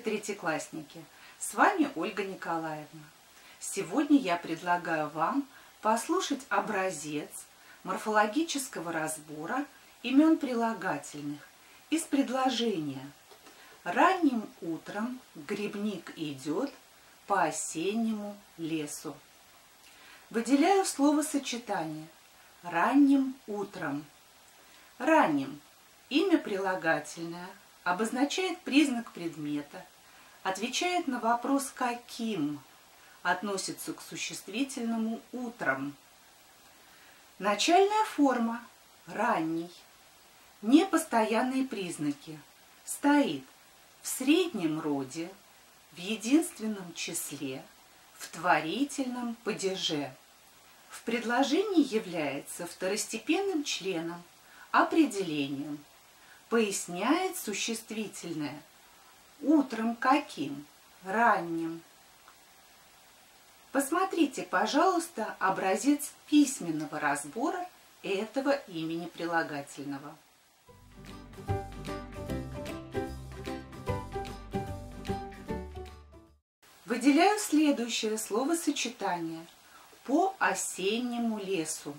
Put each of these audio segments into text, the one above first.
третьеклассники! С вами Ольга Николаевна. Сегодня я предлагаю вам послушать образец морфологического разбора имен прилагательных из предложения «Ранним утром грибник идет по осеннему лесу». Выделяю словосочетание «ранним утром». Ранним – имя прилагательное – обозначает признак предмета, отвечает на вопрос «каким», относится к существительному «утром». Начальная форма – ранний. Непостоянные признаки – стоит в среднем роде, в единственном числе, в творительном падеже. В предложении является второстепенным членом, определением – поясняет существительное. Утром каким? Ранним. Посмотрите, пожалуйста, образец письменного разбора этого имени прилагательного. Выделяю следующее словосочетание по осеннему лесу.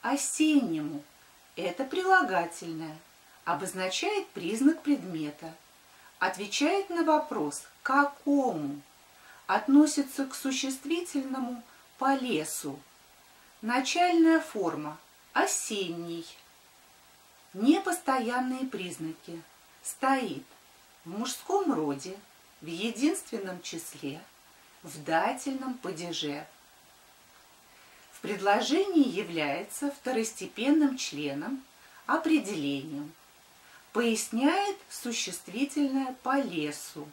Осеннему – это прилагательное – обозначает признак предмета, отвечает на вопрос «какому?», относится к существительному «по лесу». Начальная форма «осенний». Непостоянные признаки «стоит» в мужском роде, в единственном числе, в дательном падеже. В предложении является второстепенным членом, определением – поясняет существительное по лесу.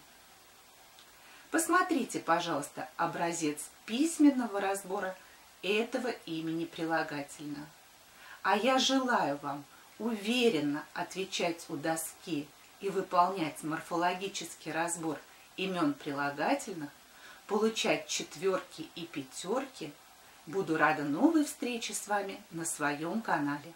Посмотрите, пожалуйста, образец письменного разбора этого имени прилагательного. А я желаю вам уверенно отвечать у доски и выполнять морфологический разбор имен прилагательных, получать четверки и пятерки. Буду рада новой встрече с вами на своем канале.